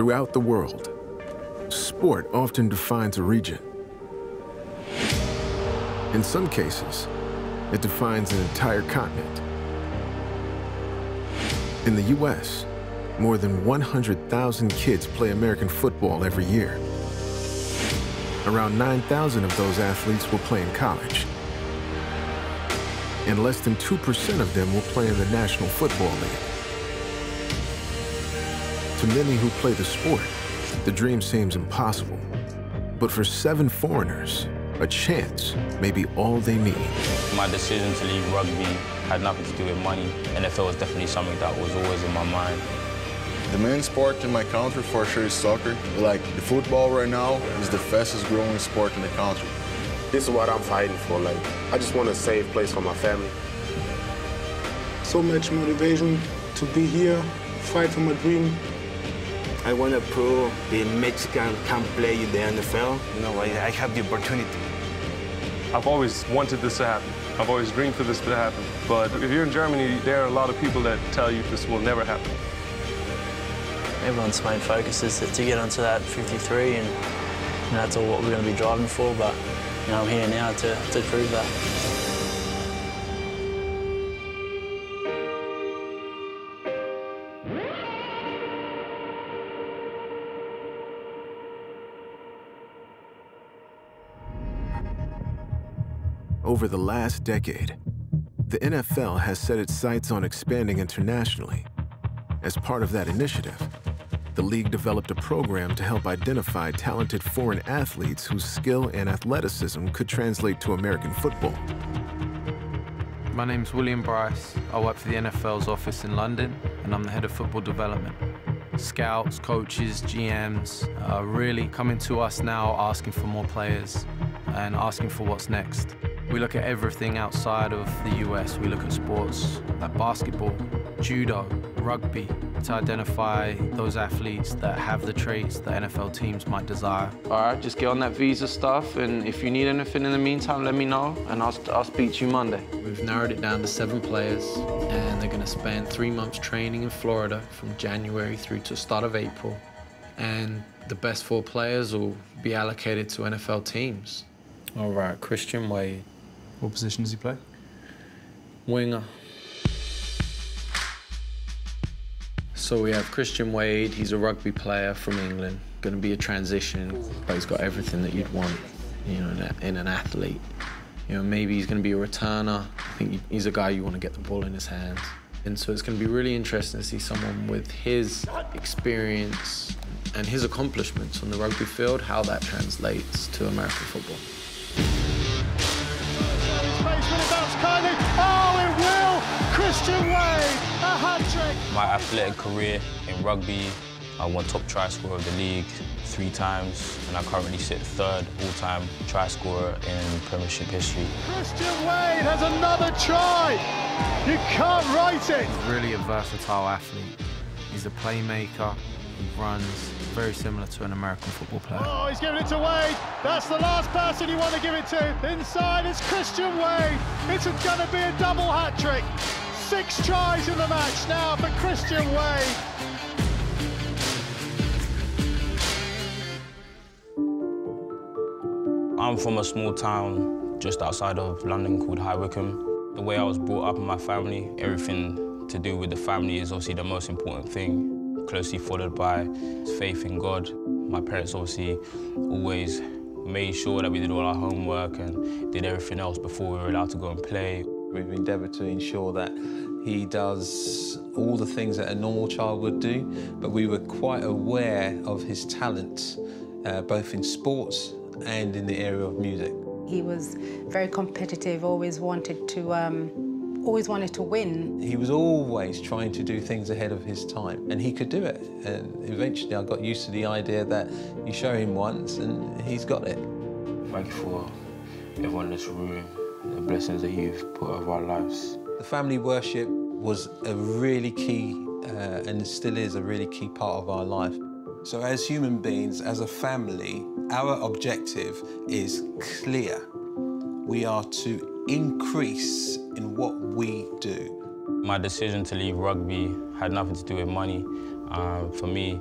Throughout the world, sport often defines a region. In some cases, it defines an entire continent. In the U.S., more than 100,000 kids play American football every year. Around 9,000 of those athletes will play in college. And less than 2% of them will play in the National Football League. To many who play the sport, the dream seems impossible. But for seven foreigners, a chance may be all they need. My decision to leave rugby had nothing to do with money. NFL was definitely something that was always in my mind. The main sport in my country for sure is soccer. Like the football right now is the fastest growing sport in the country. This is what I'm fighting for. Like I just want a safe place for my family. So much motivation to be here, fight for my dream. I want to prove the Mexican can play in the NFL. You know, I, I have the opportunity. I've always wanted this to happen. I've always dreamed for this to happen. But if you're in Germany, there are a lot of people that tell you this will never happen. Everyone's main focus is to get onto that 53, and you know, that's all what we're going to be driving for. But you know, I'm here now to, to prove that. Over the last decade, the NFL has set its sights on expanding internationally. As part of that initiative, the league developed a program to help identify talented foreign athletes whose skill and athleticism could translate to American football. My name's William Bryce. I work for the NFL's office in London, and I'm the head of football development. Scouts, coaches, GMs are uh, really coming to us now asking for more players and asking for what's next. We look at everything outside of the US. We look at sports like basketball, judo, rugby, to identify those athletes that have the traits that NFL teams might desire. All right, just get on that visa stuff, and if you need anything in the meantime, let me know, and I'll, I'll speak to you Monday. We've narrowed it down to seven players, and they're going to spend three months training in Florida from January through to start of April. And the best four players will be allocated to NFL teams. All right, Christian Wade. What position does he play? Winger. So we have Christian Wade. He's a rugby player from England. Going to be a transition, but he's got everything that you'd want, you know, in an athlete. You know, maybe he's going to be a returner. I think he's a guy you want to get the ball in his hands. And so it's going to be really interesting to see someone with his experience and his accomplishments on the rugby field, how that translates to American football. Christian Wade, a hat-trick! My athletic career in rugby, I won top try scorer of the league three times, and I currently sit third all-time try scorer in Premiership history. Christian Wade has another try! You can't write it! He's really a versatile athlete. He's a playmaker, he runs, very similar to an American football player. Oh, he's giving it to Wade. That's the last person you want to give it to. Inside is Christian Wade. It's going to be a double hat trick. Six tries in the match now for Christian Wade. I'm from a small town just outside of London called High Wycombe. The way I was brought up in my family, everything to do with the family is obviously the most important thing closely followed by faith in God. My parents obviously always made sure that we did all our homework and did everything else before we were allowed to go and play. We've endeavoured to ensure that he does all the things that a normal child would do, but we were quite aware of his talents, uh, both in sports and in the area of music. He was very competitive, always wanted to um, always wanted to win. He was always trying to do things ahead of his time, and he could do it. And eventually I got used to the idea that you show him once and he's got it. Thank you for everyone in this room, the blessings that you've put over our lives. The family worship was a really key, uh, and still is a really key part of our life. So as human beings, as a family, our objective is clear. We are to increase in what we do. My decision to leave rugby had nothing to do with money. Uh, for me,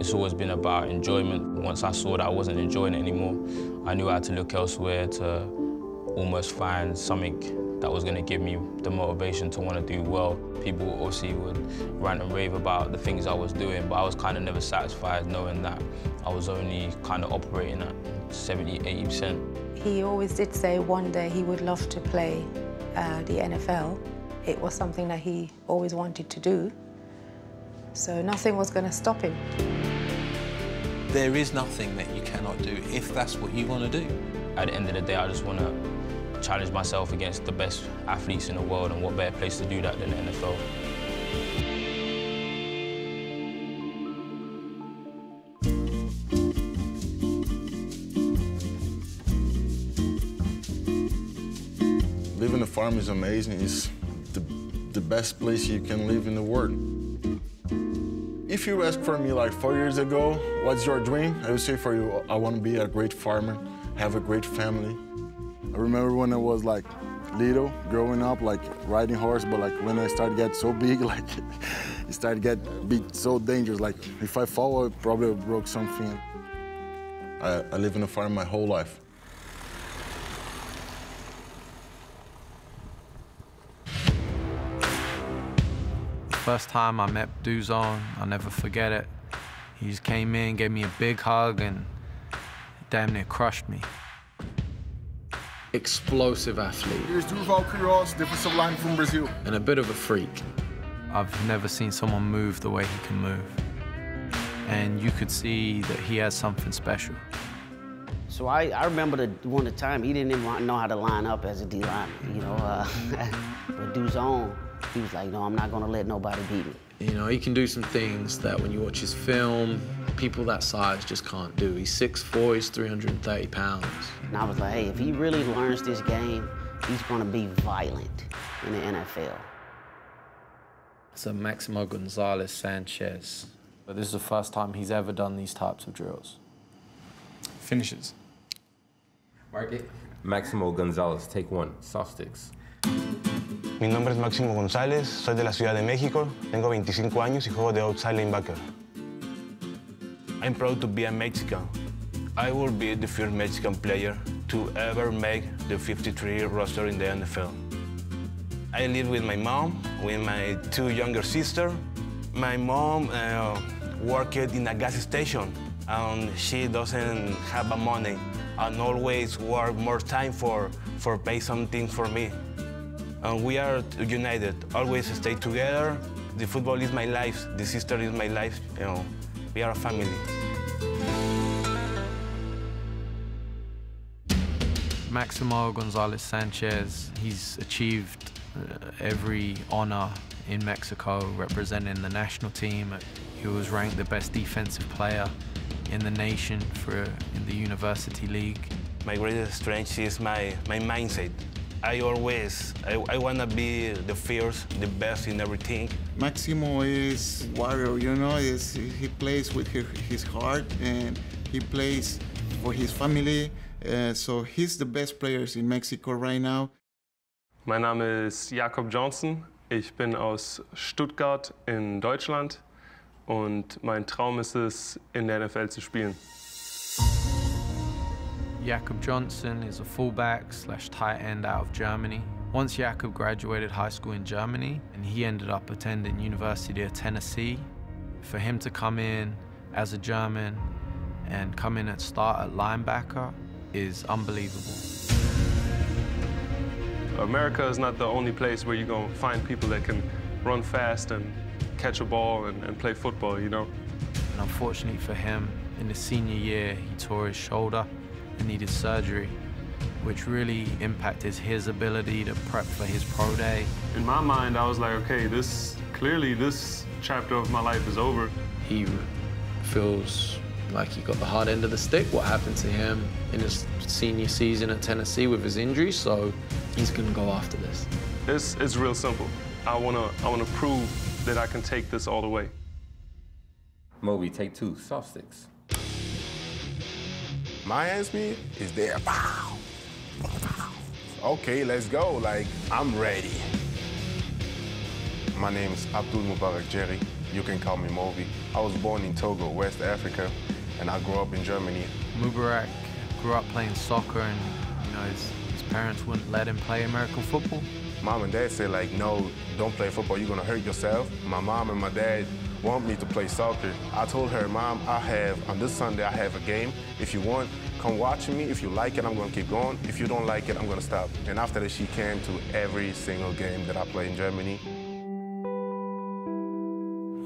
It's always been about enjoyment. Once I saw that I wasn't enjoying it anymore, I knew I had to look elsewhere to almost find something that was going to give me the motivation to want to do well. People obviously would rant and rave about the things I was doing, but I was kind of never satisfied knowing that I was only kind of operating at 70, 80%. He always did say one day he would love to play uh, the NFL. It was something that he always wanted to do. So nothing was going to stop him. There is nothing that you cannot do if that's what you want to do. At the end of the day, I just want to challenge myself against the best athletes in the world, and what better place to do that than the NFL. Living a farm is amazing. It's the, the best place you can live in the world. If you ask for me like four years ago, what's your dream? I would say for you, I want to be a great farmer, have a great family. I remember when I was like little, growing up, like riding horse, but like when I started get so big, like it started get be so dangerous. Like if I fall, I probably broke something. I, I live in a farm my whole life. First time I met Duzão, I'll never forget it. He just came in, gave me a big hug, and damn near crushed me. Explosive athlete. Here's Durval Queiroz, defensive line from Brazil. And a bit of a freak. I've never seen someone move the way he can move. And you could see that he has something special. So I, I remember the one the time he didn't even know how to line up as a D lineman, you know. Uh, but Duzão, he was like, no, I'm not gonna let nobody beat me. You know, he can do some things that when you watch his film, people that size just can't do. He's 6'4", he's 330 pounds. And I was like, hey, if he really learns this game, he's gonna be violent in the NFL. So Maximo Gonzalez Sanchez. But this is the first time he's ever done these types of drills. Finishes. Mark it. Maximo Gonzalez, take one, soft sticks. Mi nombre es Máximo González, soy de la Ciudad de México, tengo 25 años y juego de outside linebacker. I'm proud to be a Mexican. I will be the first Mexican player to ever make the 53 roster in the NFL. I live with my mom, with my two younger sisters. My mom uh, worked in a gas station and she doesn't have money and always work more time for, for pay something for me. And we are united, always stay together. The football is my life, the sister is my life, you know, we are a family. Maximo Gonzalez Sanchez, he's achieved uh, every honor in Mexico representing the national team. He was ranked the best defensive player in the nation for in the university league. My greatest strength is my, my mindset. I always, I, I want to be the first, the best in everything. Maximo is warrior, you know, is, he plays with his, his heart and he plays for his family. Uh, so he's the best players in Mexico right now. Mein Name ist Jakob Johnson. Ich bin aus Stuttgart in Deutschland und mein Traum ist es, in der NFL zu spielen. Jakob Johnson is a fullback slash tight end out of Germany. Once Jakob graduated high school in Germany and he ended up attending University of Tennessee, for him to come in as a German and come in and start at linebacker is unbelievable. America is not the only place where you're going to find people that can run fast and catch a ball and, and play football, you know? And unfortunately for him, in his senior year, he tore his shoulder needed surgery, which really impacted his ability to prep for his pro day. In my mind, I was like, okay, this clearly this chapter of my life is over. He feels like he got the hard end of the stick, what happened to him in his senior season at Tennessee with his injury, so he's gonna go after this. It's, it's real simple. I wanna, I wanna prove that I can take this all the way. Moby, take two, soft sticks. My speed is there. Pow. Okay, let's go. Like, I'm ready. My name is Abdul Mubarak Djeri. you can call me Movi. I was born in Togo, West Africa, and I grew up in Germany. Mubarak grew up playing soccer and, you know, parents wouldn't let him play American football. Mom and dad said like, no, don't play football, you're gonna hurt yourself. My mom and my dad want me to play soccer. I told her, Mom, I have, on this Sunday, I have a game. If you want, come watch me. If you like it, I'm gonna keep going. If you don't like it, I'm gonna stop. And after that, she came to every single game that I played in Germany.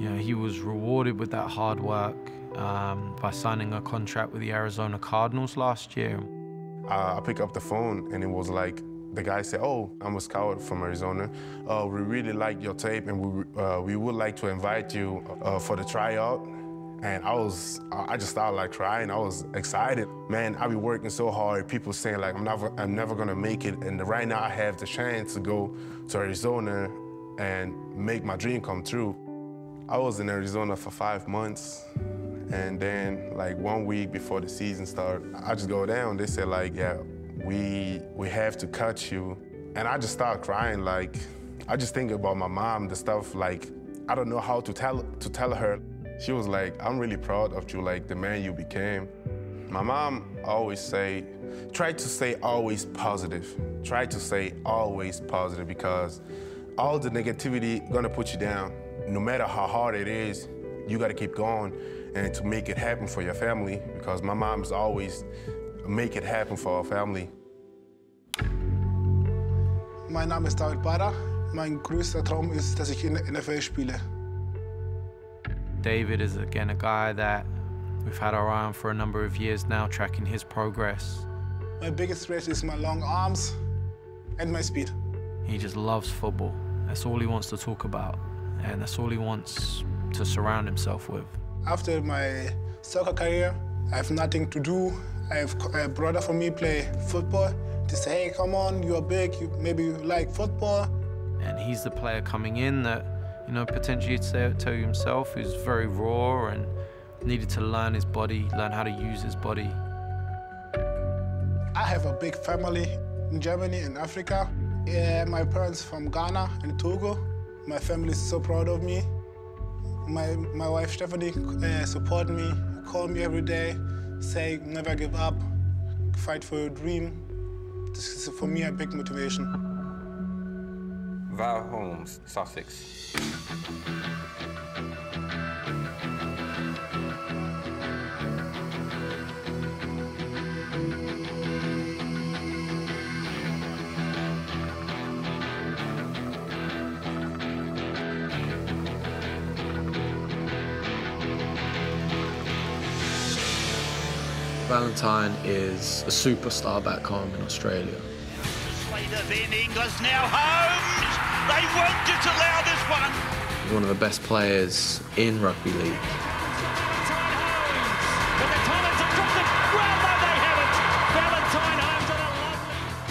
You know, he was rewarded with that hard work um, by signing a contract with the Arizona Cardinals last year. Uh, I picked up the phone and it was like, the guy said, oh, I'm a scout from Arizona. Uh, we really like your tape and we, uh, we would like to invite you uh, for the tryout. And I was, I just started like crying. I was excited. Man, I've been working so hard. People saying like, I'm never, I'm never gonna make it. And right now I have the chance to go to Arizona and make my dream come true. I was in Arizona for five months. And then like one week before the season started, I just go down. They said like, yeah, we, we have to cut you. And I just started crying. Like, I just think about my mom, the stuff like, I don't know how to tell, to tell her. She was like, I'm really proud of you, like the man you became. My mom always say, try to say always positive. Try to say always positive because all the negativity gonna put you down. No matter how hard it is, you gotta keep going and to make it happen for your family because my mom's always make it happen for our family. Mein Name ist David Bada. Mein größter Traum ist, dass ich in der NFL spiele. David is again a guy that we've had our eye on for a number of years now, tracking his progress. My biggest threat is my long arms and my speed. He just loves football. That's all he wants to talk about, and that's all he wants to surround himself with. After my soccer career, I have nothing to do. I have a brother for me play football. They say, hey, come on, you're big, you, maybe you like football. And he's the player coming in that, you know, potentially say, tell you himself, who's very raw and needed to learn his body, learn how to use his body. I have a big family in Germany and Africa. Yeah, my parents from Ghana and Togo. My family is so proud of me. My, my wife Stephanie uh, support me, call me every day, say never give up, fight for your dream. This is for me a big motivation. Val Holmes, Sussex. Valentine is a superstar back home in Australia. Slater, Ben Inglis now Holmes. They won't disallow this one. He's one of the best players in rugby league.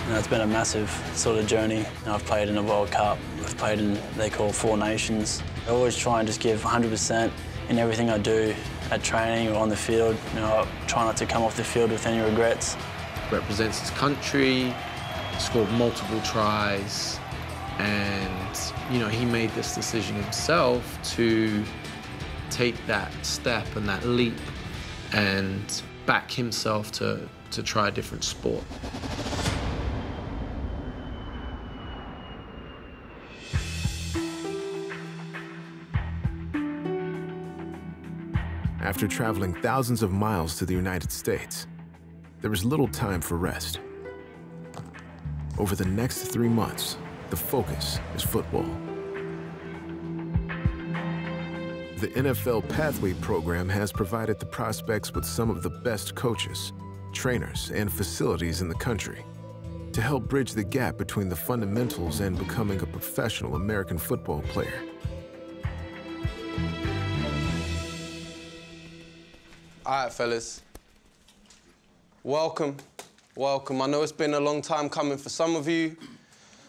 You know, it's been a massive sort of journey. I've played in a World Cup, I've played in, they call Four Nations. I always try and just give 100% in everything I do at training or on the field. You know, I try not to come off the field with any regrets. Represents his country, scored multiple tries, and you know he made this decision himself to take that step and that leap and back himself to to try a different sport. After traveling thousands of miles to the United States, there was little time for rest. Over the next three months, the focus is football. The NFL Pathway program has provided the prospects with some of the best coaches, trainers, and facilities in the country to help bridge the gap between the fundamentals and becoming a professional American football player. All right, fellas. Welcome, welcome. I know it's been a long time coming for some of you,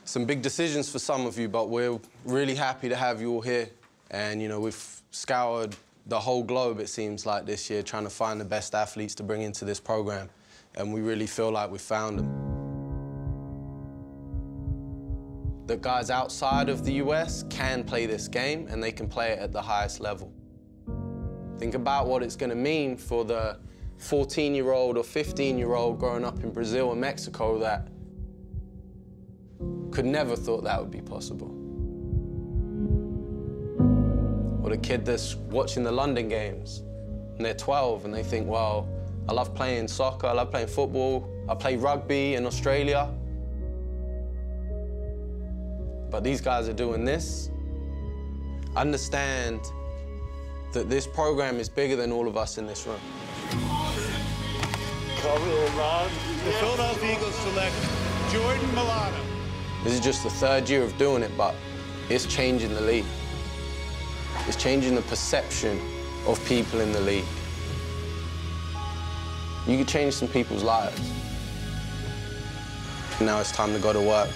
some big decisions for some of you, but we're really happy to have you all here. And, you know, we've scoured the whole globe, it seems like, this year, trying to find the best athletes to bring into this program. And we really feel like we found them. The guys outside of the US can play this game and they can play it at the highest level. Think about what it's going to mean for the 14-year-old or 15-year-old growing up in Brazil and Mexico that could never thought that would be possible. Or the kid that's watching the London games and they're 12 and they think, well, I love playing soccer, I love playing football, I play rugby in Australia. But these guys are doing this. Understand that this program is bigger than all of us in this room. The Philadelphia Eagles select Jordan Mailata. This is just the third year of doing it, but it's changing the league. It's changing the perception of people in the league. You could change some people's lives. Now it's time to go to work.